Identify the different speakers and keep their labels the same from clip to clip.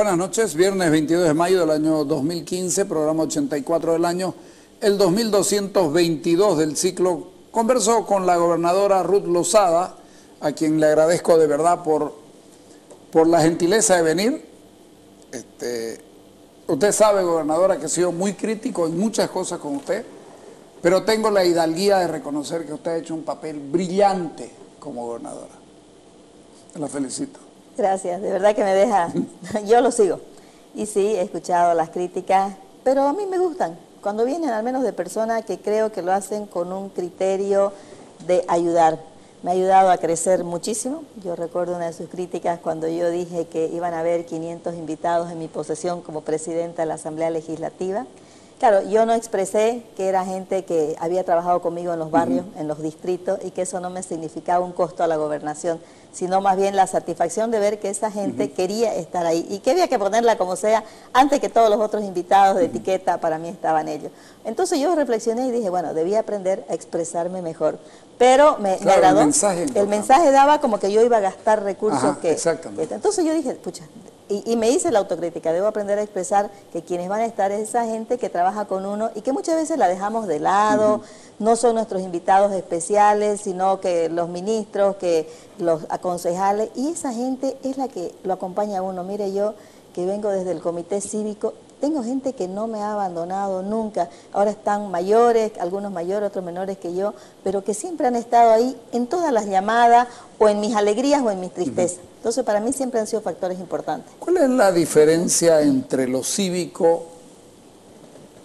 Speaker 1: Buenas noches, viernes 22 de mayo del año 2015, programa 84 del año, el 2222 del ciclo. Conversó con la gobernadora Ruth Lozada, a quien le agradezco de verdad por, por la gentileza de venir. Este, usted sabe, gobernadora, que he sido muy crítico en muchas cosas con usted, pero tengo la hidalguía de reconocer que usted ha hecho un papel brillante como gobernadora. La felicito.
Speaker 2: Gracias, de verdad que me deja, yo lo sigo. Y sí, he escuchado las críticas, pero a mí me gustan. Cuando vienen al menos de personas que creo que lo hacen con un criterio de ayudar. Me ha ayudado a crecer muchísimo. Yo recuerdo una de sus críticas cuando yo dije que iban a haber 500 invitados en mi posesión como presidenta de la Asamblea Legislativa. Claro, yo no expresé que era gente que había trabajado conmigo en los barrios, en los distritos, y que eso no me significaba un costo a la gobernación, sino más bien la satisfacción de ver que esa gente quería estar ahí y que había que ponerla como sea, antes que todos los otros invitados de etiqueta, para mí estaban ellos. Entonces yo reflexioné y dije, bueno, debía aprender a expresarme mejor. Pero me, agradó. El mensaje, daba como que yo iba a gastar recursos que, que... Entonces yo dije, pucha, y, me hice la autocrítica, debo aprender a expresar que quienes van a estar es esa gente que trabaja con uno y que muchas veces la dejamos de lado, no son nuestros invitados especiales, sino que los ministros, que los aconsejales, y esa gente es la que lo acompaña a uno. Mire, yo que vengo desde el comité cívico, tengo gente que no me ha abandonado nunca, ahora están mayores, algunos mayores, otros menores que yo, pero que siempre han estado ahí en todas las llamadas, o en mis alegrías o en mis tristezas. Entonces, para mí siempre han sido factores importantes.
Speaker 1: ¿Cuál es la diferencia entre lo cívico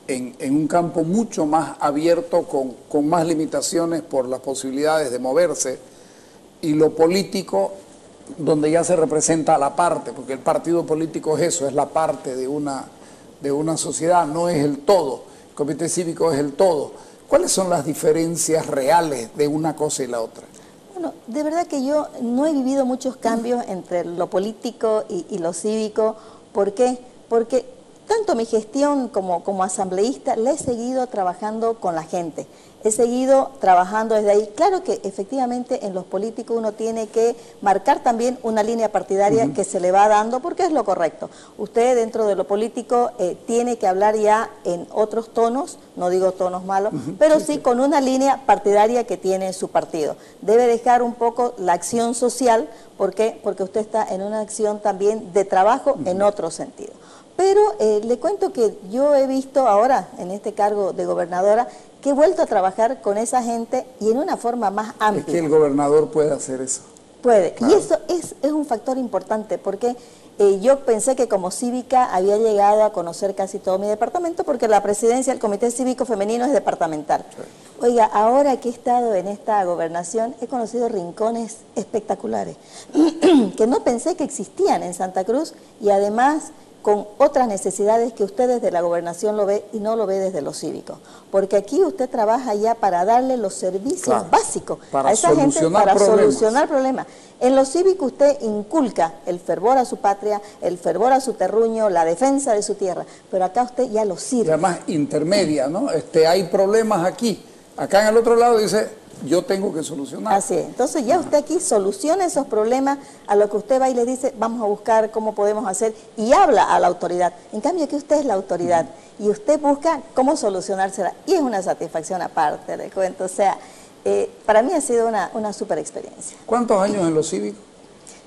Speaker 1: en, un campo mucho más abierto, con, con, más limitaciones por las posibilidades de moverse, y lo político, donde ya se representa a la parte, porque el partido político es eso, es la parte de una, de una sociedad, no es el todo. El comité cívico es el todo. ¿Cuáles son las diferencias reales de una cosa y la otra?
Speaker 2: Bueno, de verdad que yo no he vivido muchos cambios entre lo político y, lo cívico. ¿Por qué? Porque tanto mi gestión como, como asambleísta le he seguido trabajando con la gente he seguido trabajando desde ahí. Claro que efectivamente en los políticos uno tiene que marcar también una línea partidaria que se le va dando porque es lo correcto. Usted dentro de lo político eh, tiene que hablar ya en otros tonos, no digo tonos malos, pero sí con una línea partidaria que tiene su partido. Debe dejar un poco la acción social, ¿por qué? Porque usted está en una acción también de trabajo en otro sentido. Pero eh, le cuento que yo he visto ahora, en este cargo de gobernadora, que he vuelto a trabajar con esa gente y en una forma más amplia.
Speaker 1: Es que el gobernador puede hacer eso.
Speaker 2: Puede. Y eso es, es, un factor importante porque eh, yo pensé que como cívica había llegado a conocer casi todo mi departamento porque la presidencia del Comité Cívico Femenino es departamental. Oiga, ahora que he estado en esta gobernación he conocido rincones espectaculares que no pensé que existían en Santa Cruz y además con otras necesidades que usted desde la gobernación lo ve y no lo ve desde lo cívico. Porque aquí usted trabaja ya para darle los servicios básicos a esa gente para solucionar problemas. En lo cívico usted inculca el fervor a su patria, el fervor a su terruño, la defensa de su tierra, pero acá usted ya lo sirve. Y
Speaker 1: además intermedia, ¿no? Este, hay problemas aquí. Acá en el otro lado dice, yo tengo que solucionar.
Speaker 2: Así es. Entonces ya usted aquí soluciona esos problemas a lo que usted va y le dice, vamos a buscar cómo podemos hacer y habla a la autoridad. En cambio aquí usted es la autoridad y usted busca cómo solucionársela y es una satisfacción aparte, le cuento. O sea, eh, para mí ha sido una, una super experiencia.
Speaker 1: ¿Cuántos años en lo cívico?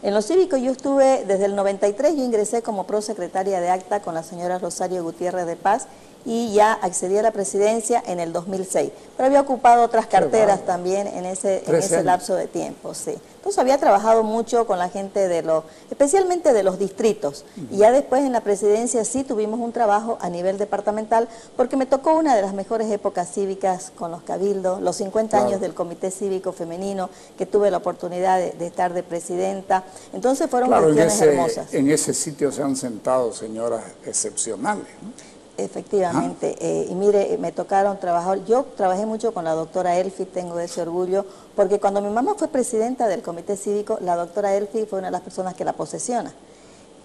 Speaker 2: En lo cívico yo estuve desde el 93, yo ingresé como prosecretaria de acta con la señora Rosario Gutiérrez de Paz y ya accedí a la presidencia en el 2006. Pero había ocupado otras carteras también en ese, en ese lapso de tiempo, sí. Entonces había trabajado mucho con la gente de los, especialmente de los distritos. Y ya después en la presidencia sí tuvimos un trabajo a nivel departamental, porque me tocó una de las mejores épocas cívicas con los cabildos, los 50 años del Comité Cívico Femenino, que tuve la oportunidad de, estar de presidenta. Entonces fueron claro, hermosas.
Speaker 1: En ese sitio se han sentado señoras excepcionales.
Speaker 2: Efectivamente, eh, y mire, me tocaron trabajar, yo trabajé mucho con la doctora Elfi, tengo ese orgullo, porque cuando mi mamá fue presidenta del comité cívico, la doctora Elfi fue una de las personas que la posesiona.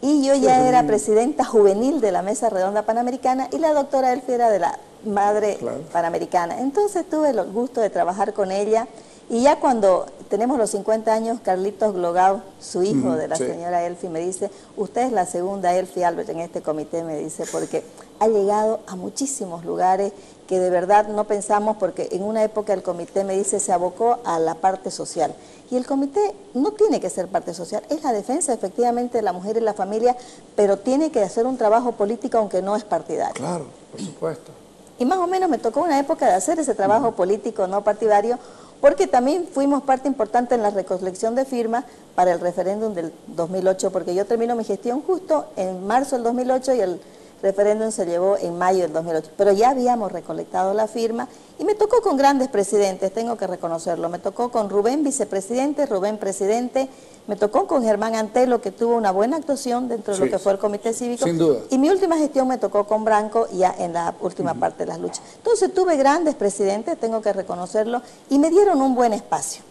Speaker 2: Y yo ya era presidenta juvenil de la Mesa Redonda Panamericana y la doctora Elfi era de la Madre Panamericana. Entonces tuve el gusto de trabajar con ella y ya cuando tenemos los 50 años, Carlitos Glogau, su hijo de la señora Elfi, me dice, usted es la segunda Elfi Albert en este comité, me dice, porque ha llegado a muchísimos lugares que de verdad no pensamos, porque en una época el comité, me dice, se abocó a la parte social. Y el comité no tiene que ser parte social, es la defensa efectivamente de la mujer y la familia, pero tiene que hacer un trabajo político aunque no es partidario.
Speaker 1: Claro, por supuesto.
Speaker 2: Y más o menos me tocó una época de hacer ese trabajo político no partidario, porque también fuimos parte importante en la recolección de firmas para el referéndum del 2008, porque yo termino mi gestión justo en marzo del 2008 y el referéndum se llevó en mayo del 2008, pero ya habíamos recolectado la firma y me tocó con grandes presidentes, tengo que reconocerlo, me tocó con Rubén vicepresidente, Rubén presidente, me tocó con Germán Antelo, que tuvo una buena actuación dentro de lo que fue el Comité Cívico.
Speaker 1: Sin duda.
Speaker 2: Y mi última gestión me tocó con Branco ya en la última parte de las luchas. Entonces tuve grandes presidentes, tengo que reconocerlo, y me dieron un buen espacio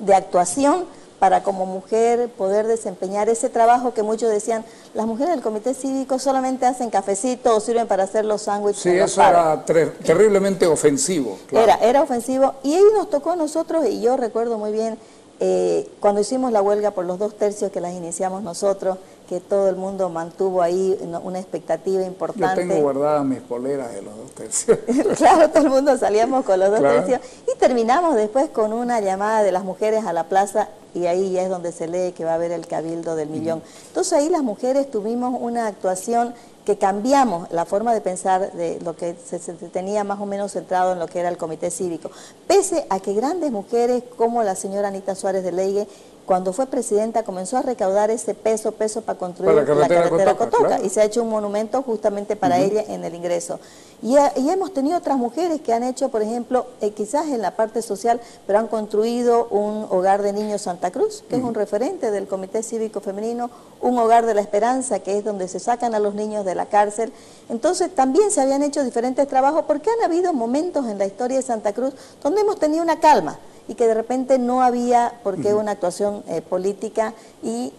Speaker 2: de actuación para como mujer poder desempeñar ese trabajo que muchos decían, las mujeres del comité cívico solamente hacen cafecito o sirven para hacer los sándwiches.
Speaker 1: Sí, eso era terriblemente ofensivo.
Speaker 2: Era, era ofensivo y ahí nos tocó a nosotros y yo recuerdo muy bien eh, cuando hicimos la huelga por los dos tercios que las iniciamos nosotros, que todo el mundo mantuvo ahí una expectativa importante.
Speaker 1: Yo tengo guardadas mis poleras de los dos tercios.
Speaker 2: claro, todo el mundo salíamos con los dos tercios y terminamos después con una llamada de las mujeres a la plaza y ahí ya es donde se lee que va a haber el cabildo del millón. Entonces ahí las mujeres tuvimos una actuación que cambiamos la forma de pensar de lo que se, tenía más o menos centrado en lo que era el comité cívico. Pese a que grandes mujeres como la señora Anita Suárez de Leigue, cuando fue presidenta comenzó a recaudar ese peso, peso para construir la carretera, Cotoca, y se ha hecho un monumento justamente para ella en el ingreso. Y, hemos tenido otras mujeres que han hecho, por ejemplo, eh, quizás en la parte social, pero han construido un hogar de niños Santa Cruz, que es un referente del Comité Cívico Femenino, un hogar de la esperanza, que es donde se sacan a los niños de la cárcel. Entonces también se habían hecho diferentes trabajos porque han habido momentos en la historia de Santa Cruz donde hemos tenido una calma y que de repente no había por qué una actuación eh, política y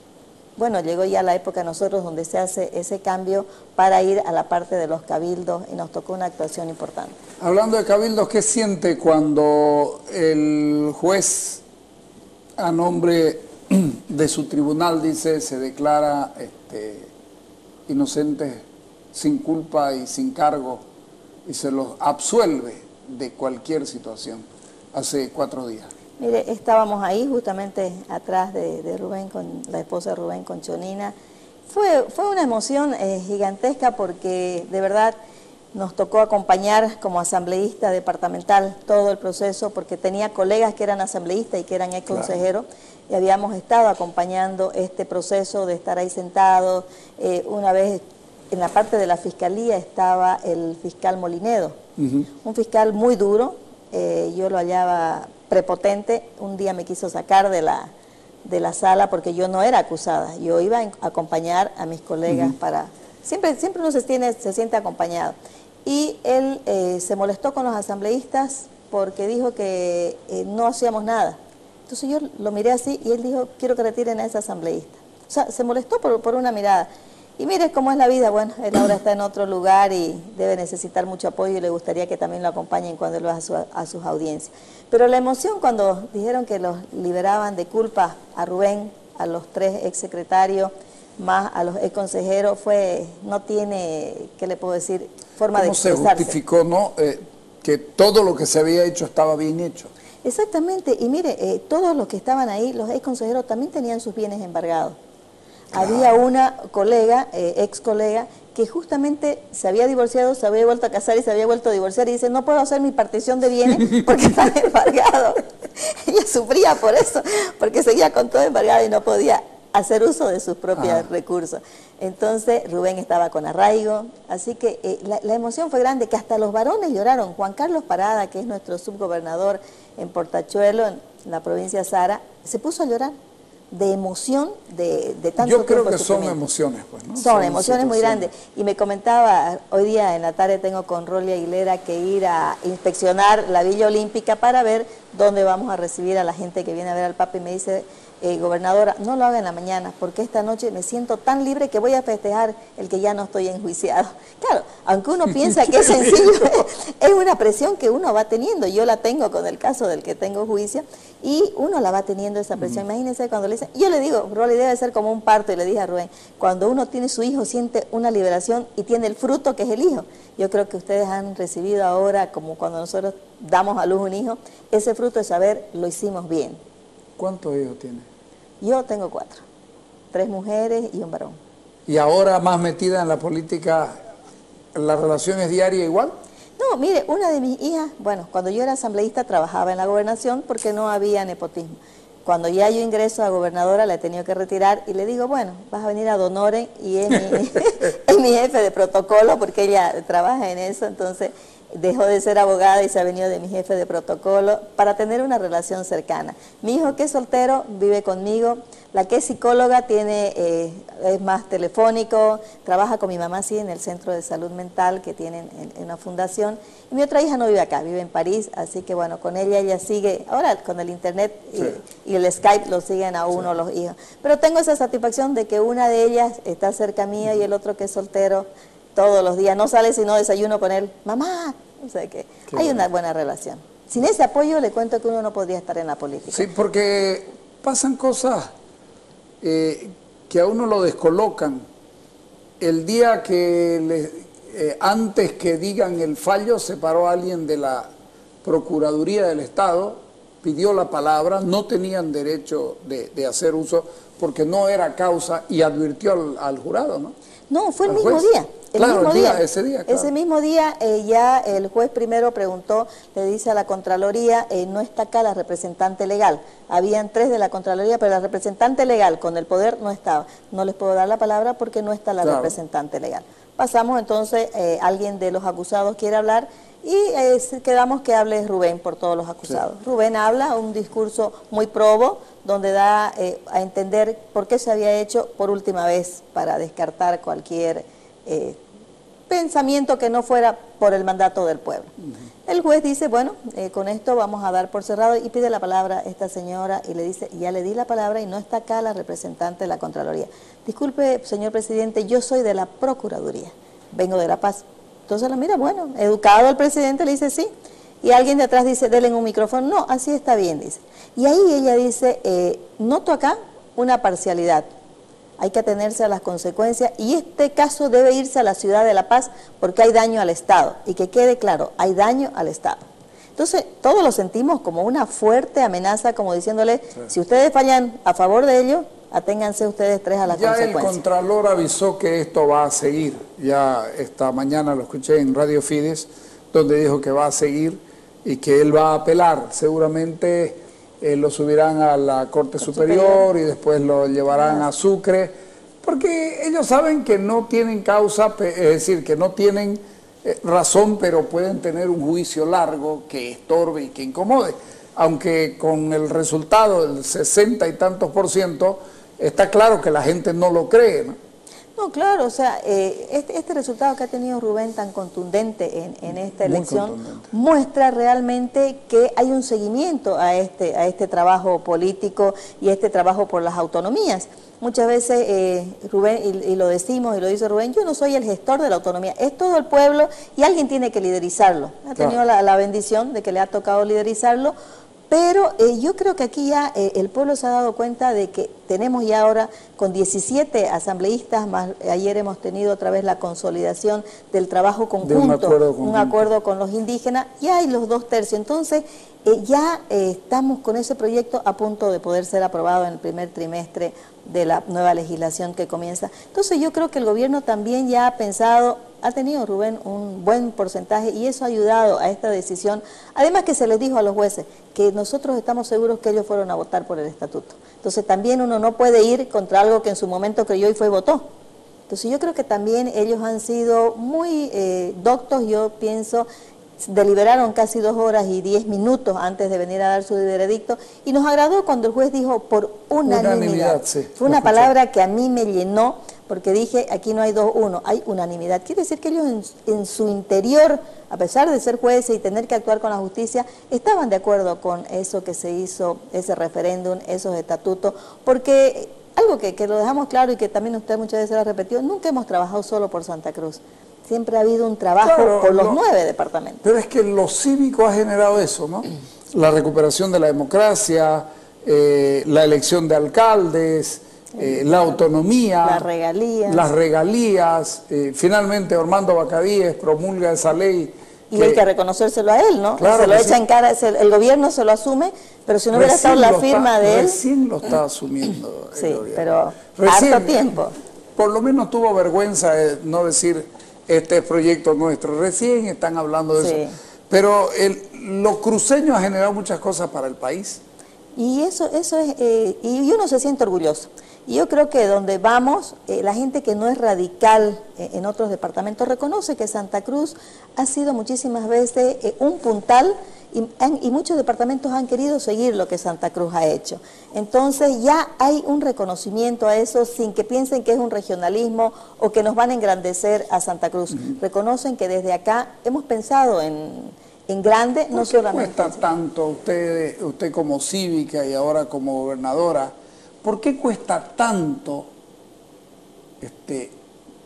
Speaker 2: bueno, llegó ya la época nosotros donde se hace ese cambio para ir a la parte de los cabildos y nos tocó una actuación importante.
Speaker 1: Hablando de cabildos, ¿qué siente cuando el juez a nombre de su tribunal dice se declara este, inocente sin culpa y sin cargo y se los absuelve de cualquier situación hace cuatro días?
Speaker 2: Mire, estábamos ahí justamente atrás de, Rubén, con la esposa de Rubén, con Chonina. Fue, fue una emoción eh, gigantesca porque de verdad nos tocó acompañar como asambleísta departamental todo el proceso porque tenía colegas que eran asambleístas y que eran ex consejeros y habíamos estado acompañando este proceso de estar ahí sentados. Eh, una vez en la parte de la fiscalía estaba el fiscal Molinedo, un fiscal muy duro, eh, yo lo hallaba prepotente, un día me quiso sacar de la, de la sala porque yo no era acusada, yo iba a acompañar a mis colegas para... Siempre, siempre uno se, tiene, se siente acompañado. Y él eh, se molestó con los asambleístas porque dijo que eh, no hacíamos nada. Entonces yo lo miré así y él dijo, quiero que retiren a ese asambleísta. O sea, se molestó por, por una mirada. Y mire cómo es la vida, bueno, él ahora está en otro lugar y debe necesitar mucho apoyo y le gustaría que también lo acompañen cuando él va a, sus audiencias. Pero la emoción cuando dijeron que los liberaban de culpa a Rubén, a los tres exsecretarios, más a los ex consejeros, fue, no tiene, ¿qué le puedo decir?, forma de expresarse.
Speaker 1: ¿Cómo se justificó, no, eh, que todo lo que se había hecho estaba bien hecho?
Speaker 2: Exactamente, y mire, eh, todos los que estaban ahí, los ex consejeros también tenían sus bienes embargados. Había una colega, eh, ex colega, que justamente se había divorciado, se había vuelto a casar y se había vuelto a divorciar y dice, no puedo hacer mi partición de bienes porque está embargado. Ella sufría por eso, porque seguía con todo embargado y no podía hacer uso de sus propios ah. recursos. Entonces Rubén estaba con arraigo, así que eh, la, la, emoción fue grande, que hasta los varones lloraron. Juan Carlos Parada, que es nuestro subgobernador en Portachuelo, en la provincia de Sara, se puso a llorar de emoción de, de tanto
Speaker 1: Yo creo que son emociones, pues, ¿no?
Speaker 2: Son, emociones muy grandes. Y me comentaba, hoy día en la tarde tengo con Rolly Aguilera que ir a inspeccionar la Villa Olímpica para ver donde vamos a recibir a la gente que viene a ver al Papa y me dice, eh, gobernadora, no lo haga en la mañana, porque esta noche me siento tan libre que voy a festejar el que ya no estoy enjuiciado. Claro, aunque uno piensa que es sencillo, es una presión que uno va teniendo. Yo la tengo con el caso del que tengo juicio y uno la va teniendo esa presión. Imagínense cuando le dicen, yo le digo, Rolly debe ser como un parto, y le dije a Rubén, cuando uno tiene su hijo siente una liberación y tiene el fruto que es el hijo. Yo creo que ustedes han recibido ahora, como cuando nosotros damos a luz un hijo, ese fruto de saber lo hicimos bien.
Speaker 1: ¿Cuántos hijos tiene?
Speaker 2: Yo tengo cuatro, tres mujeres y un varón.
Speaker 1: ¿Y ahora más metida en la política, la relación es diaria igual?
Speaker 2: No, mire, una de mis hijas, bueno, cuando yo era asambleísta trabajaba en la gobernación porque no había nepotismo. Cuando ya yo ingreso a gobernadora la he tenido que retirar y le digo, bueno, vas a venir a Donore y es mi, es mi jefe de protocolo porque ella trabaja en eso, entonces dejó de ser abogada y se ha venido de mi jefe de protocolo para tener una relación cercana. Mi hijo que es soltero vive conmigo, la que es psicóloga tiene, eh, es más telefónico, trabaja con mi mamá sí en el centro de salud mental que tienen en, una fundación. Y mi otra hija no vive acá, vive en París, así que bueno, con ella ella sigue, ahora con el internet y, el Skype lo siguen a uno los hijos. Pero tengo esa satisfacción de que una de ellas está cerca mía y el otro que es soltero todos los días, no sale sino desayuno con él, mamá, o sea que hay una buena relación. Sin ese apoyo le cuento que uno no podría estar en la política.
Speaker 1: Sí, porque pasan cosas eh, que a uno lo descolocan. El día que eh, antes que digan el fallo se paró alguien de la Procuraduría del Estado, pidió la palabra, no tenían derecho de, hacer uso porque no era causa y advirtió al, jurado, ¿no?
Speaker 2: No, fue el mismo día. El mismo día, ese día. Ese mismo día eh, ya el juez primero preguntó, le dice a la Contraloría, eh, no está acá la representante legal. Habían tres de la Contraloría, pero la representante legal con el poder no estaba. No les puedo dar la palabra porque no está la representante legal. Pasamos entonces, eh, alguien de los acusados quiere hablar y quedamos que hable Rubén por todos los acusados. Rubén habla un discurso muy probo, donde da a entender por qué se había hecho por última vez para descartar cualquier eh, pensamiento que no fuera por el mandato del pueblo. El juez dice, bueno, eh, con esto vamos a dar por cerrado y pide la palabra esta señora y le dice, ya le di la palabra y no está acá la representante de la Contraloría. Disculpe, señor presidente, yo soy de la Procuraduría, vengo de La Paz. Entonces la mira, bueno, educado el presidente le dice sí. Y alguien de atrás dice, denle un micrófono. No, así está bien, dice. Y ahí ella dice, eh, noto acá una parcialidad hay que atenerse a las consecuencias y este caso debe irse a la ciudad de La Paz porque hay daño al Estado. Y que quede claro, hay daño al Estado. Entonces, todos lo sentimos como una fuerte amenaza, como diciéndole, si ustedes fallan a favor de ello, aténganse ustedes tres a las consecuencias.
Speaker 1: Ya el Contralor avisó que esto va a seguir. Ya esta mañana lo escuché en Radio Fides, donde dijo que va a seguir y que él va a apelar. Seguramente eh, lo subirán a la Corte Superior, y después lo llevarán a Sucre, porque ellos saben que no tienen causa, es decir, que no tienen eh, razón, pero pueden tener un juicio largo que estorbe y que incomode. Aunque con el resultado del 60 y tantos por ciento, está claro que la gente no lo cree. ¿no?
Speaker 2: No, claro, o sea, eh, este, este, resultado que ha tenido Rubén tan contundente en, esta elección muestra realmente que hay un seguimiento a este, a este trabajo político y a este trabajo por las autonomías. Muchas veces eh, Rubén, y, lo decimos y lo dice Rubén, yo no soy el gestor de la autonomía, es todo el pueblo y alguien tiene que liderizarlo. Ha tenido la, la bendición de que le ha tocado liderizarlo pero eh, yo creo que aquí ya eh, el pueblo se ha dado cuenta de que tenemos ya ahora con 17 asambleístas, más ayer hemos tenido otra vez la consolidación del trabajo conjunto, un, acuerdo con los indígenas, ya hay los dos tercios. Entonces, eh, ya estamos con ese proyecto a punto de poder ser aprobado en el primer trimestre de la nueva legislación que comienza. Entonces yo creo que el gobierno también ya ha pensado, ha tenido Rubén un buen porcentaje y eso ha ayudado a esta decisión. Además que se les dijo a los jueces que nosotros estamos seguros que ellos fueron a votar por el estatuto. Entonces también uno no puede ir contra algo que en su momento creyó y fue votó. Entonces yo creo que también ellos han sido muy eh, doctos, yo pienso, deliberaron casi dos horas y diez minutos antes de venir a dar su veredicto y nos agradó cuando el juez dijo por unanimidad. Fue una palabra que a mí me llenó porque dije, aquí no hay dos, uno, hay unanimidad. Quiere decir que ellos en, su interior, a pesar de ser jueces y tener que actuar con la justicia, estaban de acuerdo con eso que se hizo, ese referéndum, esos estatutos, porque algo que, lo dejamos claro y que también usted muchas veces lo ha repetido, nunca hemos trabajado solo por Santa Cruz. Siempre ha habido un trabajo por los nueve departamentos.
Speaker 1: Pero es que lo cívico ha generado eso, ¿no? La recuperación de la democracia, eh, la elección de alcaldes, eh, la autonomía,
Speaker 2: las regalías,
Speaker 1: las regalías eh, finalmente Armando Bacadíes promulga esa ley.
Speaker 2: Y hay que reconocérselo a él, ¿no? se lo echa en cara, el gobierno se lo asume, pero si no hubiera estado la firma de él...
Speaker 1: Recién lo está asumiendo
Speaker 2: Sí, pero recién, harto tiempo.
Speaker 1: Por lo menos tuvo vergüenza de no decir, este es proyecto nuestro. Recién están hablando de eso. Pero el, lo cruceño ha generado muchas cosas para el país.
Speaker 2: Y eso, eso es, eh, y uno se siente orgulloso. Y yo creo que donde vamos, eh, la gente que no es radical eh, en otros departamentos reconoce que Santa Cruz ha sido muchísimas veces un puntal y, y, muchos departamentos han querido seguir lo que Santa Cruz ha hecho. Entonces ya hay un reconocimiento a eso sin que piensen que es un regionalismo o que nos van a engrandecer a Santa Cruz. Reconocen que desde acá hemos pensado en en grande, no solamente.
Speaker 1: ¿Por qué cuesta tanto usted, usted como cívica y ahora como gobernadora, por qué cuesta tanto este,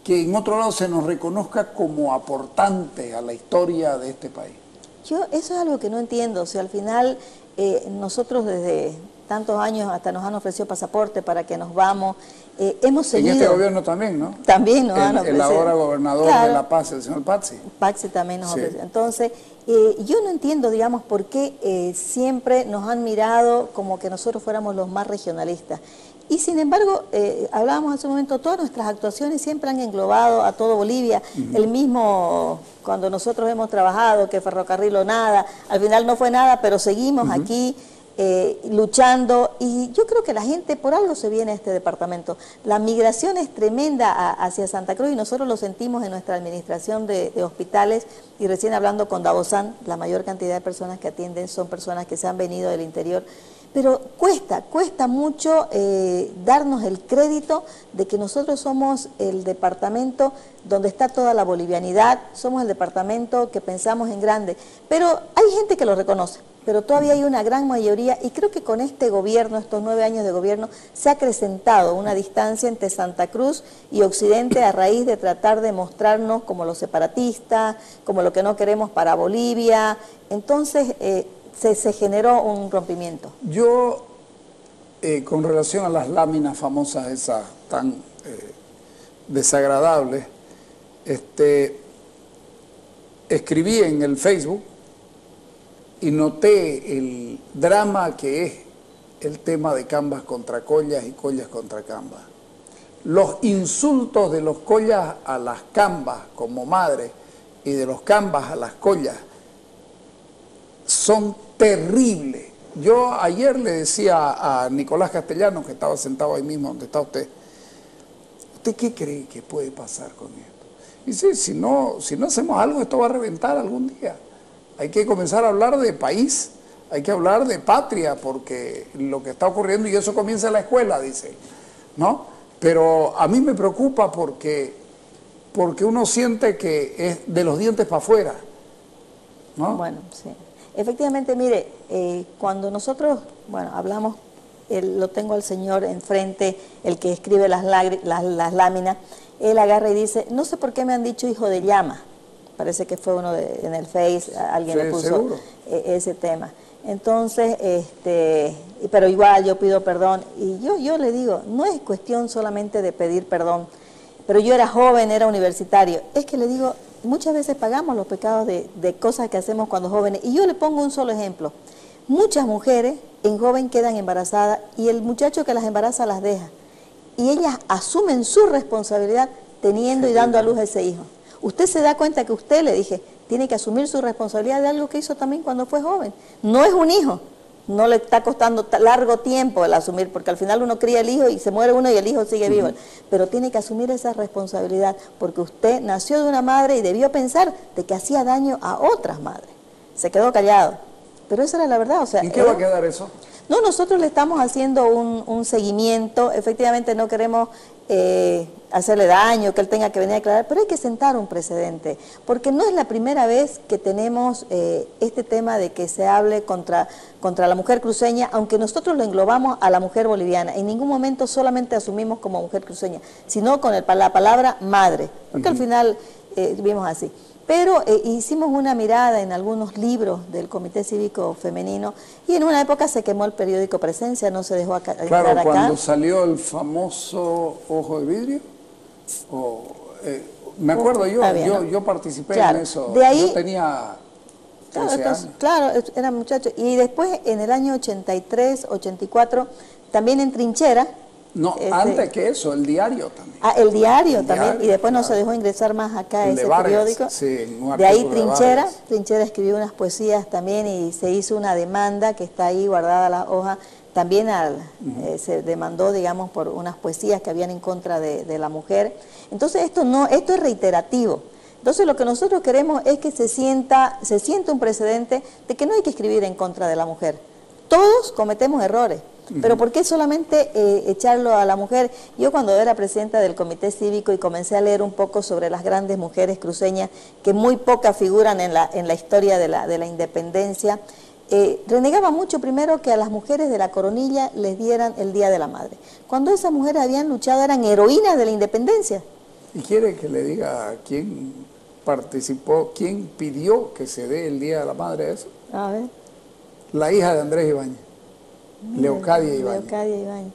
Speaker 1: que en otro lado se nos reconozca como aportantes a la historia de este país?
Speaker 2: Yo, eso es algo que no entiendo, o sea, al final eh, nosotros desde tantos años hasta nos han ofrecido pasaporte para que nos vamos, eh, hemos seguido...
Speaker 1: En este gobierno también, ¿no?
Speaker 2: También nos han
Speaker 1: ofrecido. El ahora gobernador de La Paz, el señor Paxi.
Speaker 2: Paxi también nos ofreció. Entonces, eh, yo no entiendo, digamos, por qué eh, siempre nos han mirado como que nosotros fuéramos los más regionalistas. Y sin embargo, hablábamos hace un momento, todas nuestras actuaciones siempre han englobado a todo Bolivia. El mismo, cuando nosotros hemos trabajado, que ferrocarril o nada, al final no fue nada, pero seguimos aquí. Eh, luchando y yo creo que la gente por algo se viene a este departamento. La migración es tremenda hacia Santa Cruz y nosotros lo sentimos en nuestra administración de, hospitales y recién hablando con Davosán, la mayor cantidad de personas que atienden son personas que se han venido del interior. Pero cuesta, cuesta mucho eh, darnos el crédito de que nosotros somos el departamento donde está toda la bolivianidad, somos el departamento que pensamos en grande. Pero hay gente que lo reconoce pero todavía hay una gran mayoría y creo que con este gobierno, estos nueve años de gobierno, se ha acrecentado una distancia entre Santa Cruz y Occidente a raíz de tratar de mostrarnos como los separatistas, como lo que no queremos para Bolivia. Entonces eh, se, generó un rompimiento.
Speaker 1: Yo, eh, con relación a las láminas famosas esas tan eh, desagradables, este, escribí en el Facebook y noté el drama que es el tema de Cambas contra Collas y Collas contra Cambas. Los insultos de los Collas a las Cambas como madre y de los Cambas a las Collas son terribles. Yo ayer le decía a Nicolás Castellano, que estaba sentado ahí mismo donde está usted, ¿usted qué cree que puede pasar con esto? Dice, si no, si no hacemos algo, esto va a reventar algún día. Hay que comenzar a hablar de país, hay que hablar de patria, porque lo que está ocurriendo, y eso comienza en la escuela, dice, ¿no? Pero a mí me preocupa porque, porque uno siente que es de los dientes para afuera, ¿no?
Speaker 2: Bueno, sí. Efectivamente, mire, eh, cuando nosotros, bueno, hablamos, lo tengo al señor enfrente, el que escribe las, las láminas, él agarra y dice, no sé por qué me han dicho hijo de llama parece que fue uno de, en el Face, alguien le puso e, ese tema. Entonces, este, pero igual yo pido perdón y yo, yo le digo, no es cuestión solamente de pedir perdón, pero yo era joven, era universitario, es que le digo, muchas veces pagamos los pecados de, de cosas que hacemos cuando jóvenes y yo le pongo un solo ejemplo. Muchas mujeres en joven quedan embarazadas y el muchacho que las embaraza las deja. Y ellas asumen su responsabilidad teniendo y dando a luz a ese hijo. Usted se da cuenta que usted, le dije, tiene que asumir su responsabilidad de algo que hizo también cuando fue joven. No es un hijo, no le está costando largo tiempo el asumir, porque al final uno cría el hijo y se muere uno y el hijo sigue vivo. Pero tiene que asumir esa responsabilidad, porque usted nació de una madre y debió pensar de que hacía daño a otras madres. Se quedó callado. Pero esa era la verdad. O sea,
Speaker 1: ¿En qué va a quedar eso?
Speaker 2: No, nosotros le estamos haciendo un, seguimiento, efectivamente no queremos eh, hacerle daño, que él tenga que venir a aclarar, pero hay que sentar un precedente, porque no es la primera vez que tenemos eh, este tema de que se hable contra, contra la mujer cruceña, aunque nosotros lo englobamos a la mujer boliviana, en ningún momento solamente asumimos como mujer cruceña, sino con la palabra madre, porque al final eh, vimos así. Pero eh, hicimos una mirada en algunos libros del Comité Cívico Femenino y en una época se quemó el periódico Presencia, no se dejó acá.
Speaker 1: Claro, cuando salió el famoso Ojo de Vidrio, eh, me acuerdo yo, yo, participé en eso, de ahí, yo tenía
Speaker 2: claro, claro, era muchacho. Y después en el año 83, 84, también en Trinchera,
Speaker 1: no, este, antes que eso, el diario también.
Speaker 2: Ah, el diario también, y después no se dejó ingresar más acá ese periódico. de ahí Trinchera, Trinchera escribió unas poesías también y se hizo una demanda que está ahí guardada la hoja. También al, eh, se demandó, digamos, por unas poesías que habían en contra de, la mujer. Entonces esto no, esto es reiterativo. Entonces lo que nosotros queremos es que se sienta, se sienta un precedente de que no hay que escribir en contra de la mujer. Todos cometemos errores. Pero ¿por qué solamente eh, echarlo a la mujer? Yo cuando era presidenta del Comité Cívico y comencé a leer un poco sobre las grandes mujeres cruceñas, que muy pocas figuran en la, en la historia de la, de la independencia, eh, renegaba mucho primero que a las mujeres de la coronilla les dieran el Día de la Madre. Cuando esas mujeres habían luchado eran heroínas de la independencia.
Speaker 1: ¿Y quiere que le diga quién participó, quién pidió que se dé el Día de la Madre eso? A ver. La hija de Andrés Ibáñez. Leocadia Ibañez.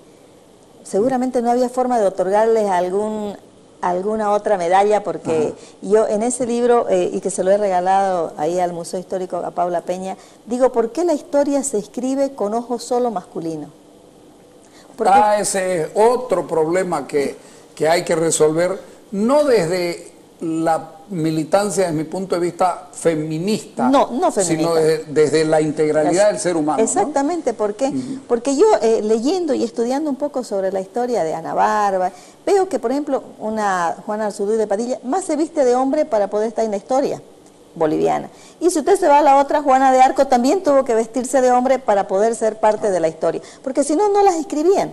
Speaker 2: Seguramente no había forma de otorgarles algún, alguna otra medalla porque yo en ese libro, eh, y que se lo he regalado ahí al Museo Histórico a Paula Peña, digo, ¿por qué la historia se escribe con ojos solo masculinos?
Speaker 1: Ah, ese es otro problema que, que hay que resolver, no desde la militancia desde mi punto de vista feminista,
Speaker 2: no, no feminista.
Speaker 1: sino desde, la integralidad del ser humano.
Speaker 2: Exactamente, ¿por qué? Porque yo eh, leyendo y estudiando un poco sobre la historia de Ana Barba, veo que, por ejemplo, una Juana Arzudú de Padilla más se viste de hombre para poder estar en la historia boliviana. Y si usted se va a la otra, Juana de Arco también tuvo que vestirse de hombre para poder ser parte de la historia, porque si no, no las escribían.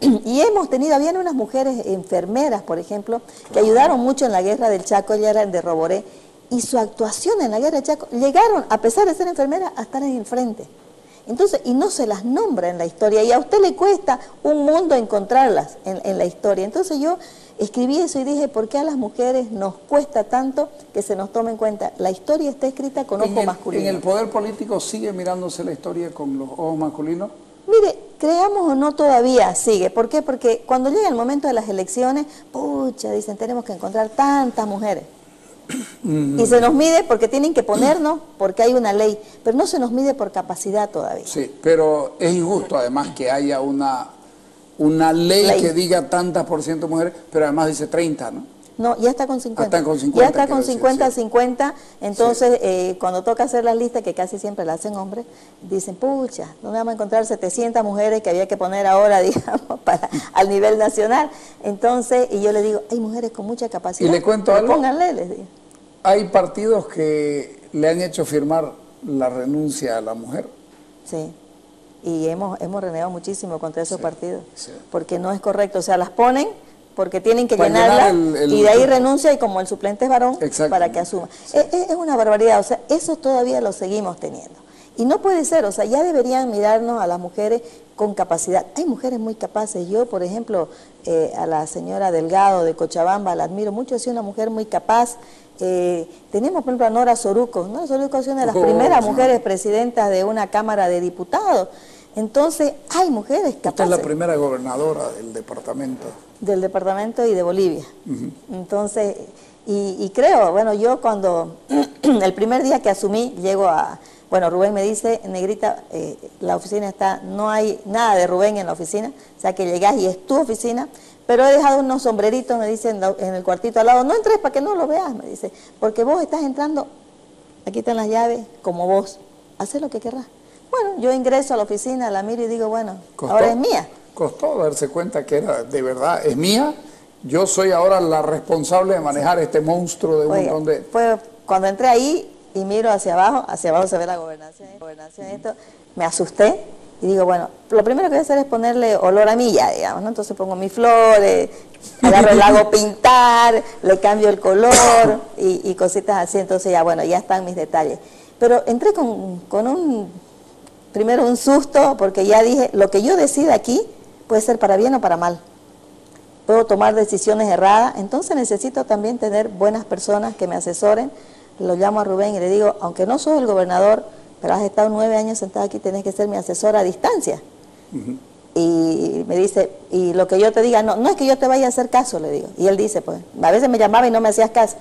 Speaker 2: Y hemos tenido, habían unas mujeres enfermeras, por ejemplo, que ayudaron mucho en la guerra del Chaco, ellas eran de Roboré, y su actuación en la guerra del Chaco, llegaron, a pesar de ser enfermeras, a estar en el frente. Entonces, y no se las nombra en la historia, y a usted le cuesta un mundo encontrarlas en, la historia. Entonces yo escribí eso y dije, ¿por qué a las mujeres nos cuesta tanto que se nos tome en cuenta? La historia está escrita con ojo masculino.
Speaker 1: ¿En el poder político sigue mirándose la historia con los ojos masculinos?
Speaker 2: Mire, creamos o no todavía sigue. ¿Por qué? Porque cuando llega el momento de las elecciones, pucha, dicen, tenemos que encontrar tantas mujeres. Y se nos mide porque tienen que ponernos, porque hay una ley, pero no se nos mide por capacidad todavía.
Speaker 1: Sí, pero es injusto además que haya una, una ley, que diga tantas por ciento mujeres, pero además dice 30, ¿no?
Speaker 2: No, ya está con 50. ya está con 50, 50. Entonces, eh, cuando toca hacer las listas, que casi siempre la hacen hombres, dicen, pucha, ¿dónde vamos a encontrar 700 mujeres que había que poner ahora, digamos, para, al nivel nacional? Entonces, y yo le digo, hay mujeres con mucha capacidad.
Speaker 1: Y le cuento algo.
Speaker 2: Pónganle, les digo.
Speaker 1: Hay partidos que le han hecho firmar la renuncia a la mujer.
Speaker 2: Sí y hemos, hemos renegado muchísimo contra esos partidos, porque no es correcto, o sea, las ponen porque tienen que llenarla y de ahí renuncia y como el suplente es varón, para que asuma. Es, una barbaridad, o sea, eso todavía lo seguimos teniendo. Y no puede ser, o sea, ya deberían mirarnos a las mujeres con capacidad. Hay mujeres muy capaces. Yo, por ejemplo, eh, a la señora Delgado de Cochabamba la admiro mucho, es una mujer muy capaz. Eh, tenemos, por ejemplo, a Nora Soruco. Nora Soruco es una de las oh, primeras mujeres presidentas de una Cámara de Diputados. Entonces, hay mujeres capaces. Esta
Speaker 1: es la primera gobernadora del departamento.
Speaker 2: Del departamento y de Bolivia. Entonces, y, creo, bueno, yo cuando el primer día que asumí, llego a, bueno, Rubén me dice, Negrita, eh, la oficina está, no hay nada de Rubén en la oficina, o sea que llegás y es tu oficina, pero he dejado unos sombreritos, me dice, en, en el cuartito al lado, no entres para que no lo veas, me dice, porque vos estás entrando, aquí están las llaves, como vos, haz lo que querrás. Bueno, yo ingreso a la oficina, la miro y digo, bueno, ahora es mía.
Speaker 1: Costó darse cuenta que era de verdad, es mía. Yo soy ahora la responsable de manejar este monstruo de un montón de...
Speaker 2: Fue cuando entré ahí y miro hacia abajo, hacia abajo se ve la gobernación, gobernación esto, me asusté Y digo, bueno, lo primero que voy a hacer es ponerle olor a milla, digamos, ¿no? Entonces pongo mis flores, agarro el lago pintar, le cambio el color y, cositas así. Entonces ya, bueno, ya están mis detalles. Pero entré con, con un, primero un susto, porque ya dije, lo que yo decida aquí puede ser para bien o para mal. Puedo tomar decisiones erradas, entonces necesito también tener buenas personas que me asesoren. Lo llamo a Rubén y le digo, aunque no soy el gobernador, pero has estado nueve años sentado aquí, tienes que ser mi asesor a distancia. Y me dice, y lo que yo te diga, no, no es que yo te vaya a hacer caso, le digo. Y él dice, pues, a veces me llamaba y no me hacías caso.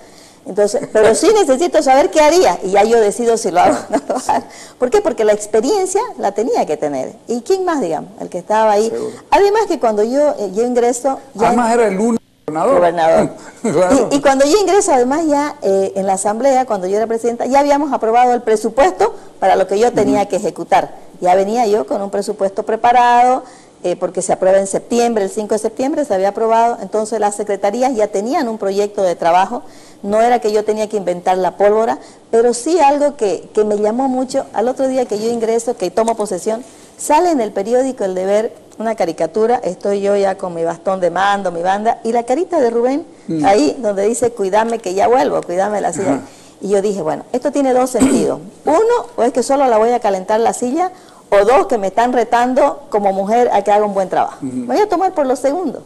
Speaker 2: Entonces, pero sí necesito saber qué haría y ya yo decido si lo hago o no lo hago. ¿Por qué? Porque la experiencia la tenía que tener. ¿Y quién más, digamos? El que estaba ahí. Además que cuando yo, eh, yo ingreso...
Speaker 1: Además era el único
Speaker 2: gobernador. y, cuando yo ingreso, además ya eh, en la asamblea, cuando yo era presidenta, ya habíamos aprobado el presupuesto para lo que yo tenía que ejecutar. Ya venía yo con un presupuesto preparado, eh, porque se aprueba en septiembre, el 5 de septiembre se había aprobado, entonces las secretarías ya tenían un proyecto de trabajo, no era que yo tenía que inventar la pólvora, pero sí algo que, que me llamó mucho, al otro día que yo ingreso, que tomo posesión, sale en el periódico El Deber una caricatura, estoy yo ya con mi bastón de mando, mi banda, y la carita de Rubén, mm. ahí donde dice, cuídame que ya vuelvo, cuídame la silla. Y yo dije, bueno, esto tiene dos sentidos. Uno, o es que solo la voy a calentar la silla, o dos que me están retando como mujer a que haga un buen trabajo. Voy a tomar por los segundos.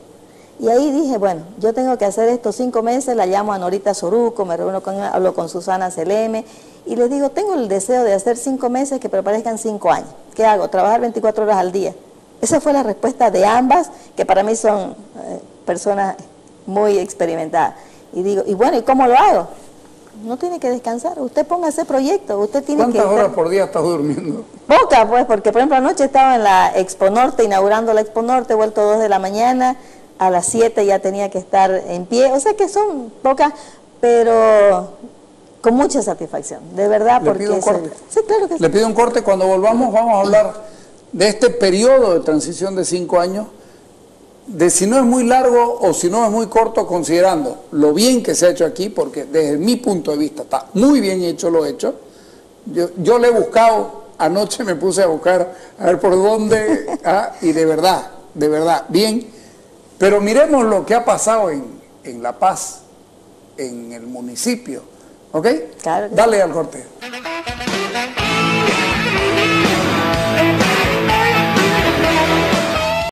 Speaker 2: Y ahí dije, bueno, yo tengo que hacer estos cinco meses, la llamo a Norita Soruco, me reúno con, hablo con Susana Seleme, y le digo, tengo el deseo de hacer cinco meses que parezcan cinco años. ¿Qué hago? Trabajar 24 horas al día. Esa fue la respuesta de ambas, que para mí son eh, personas muy experimentadas. Y digo, y bueno, ¿y cómo lo hago? No tiene que descansar. Usted ponga ese proyecto, usted tiene
Speaker 1: ¿Cuántas horas por día estás durmiendo?
Speaker 2: Poca, pues, porque por ejemplo anoche estaba en la Expo Norte, inaugurando la Expo Norte, he vuelto dos de la mañana, a las 7 ya tenía que estar en pie, o sea que son pocas, pero con mucha satisfacción, de verdad.
Speaker 1: ¿Le
Speaker 2: porque
Speaker 1: pido un corte? Sí, claro que Le pido un corte, cuando volvamos vamos a hablar de este periodo de transición de cinco años, de si no es muy largo o si no es muy corto, considerando lo bien que se ha hecho aquí, porque desde mi punto de vista está muy bien hecho lo hecho. Yo, yo le he buscado, anoche me puse a buscar a ver por dónde, ah, y de verdad, de verdad, bien. Pero miremos lo que ha pasado en, en La Paz, en el municipio. ¿Ok? Dale al corte.